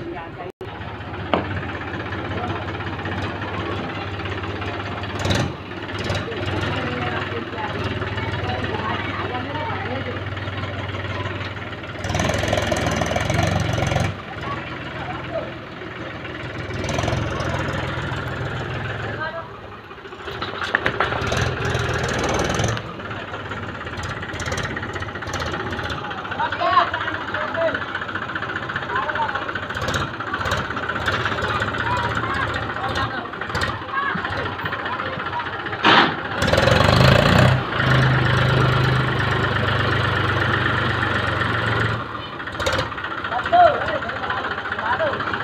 Galyata Parou.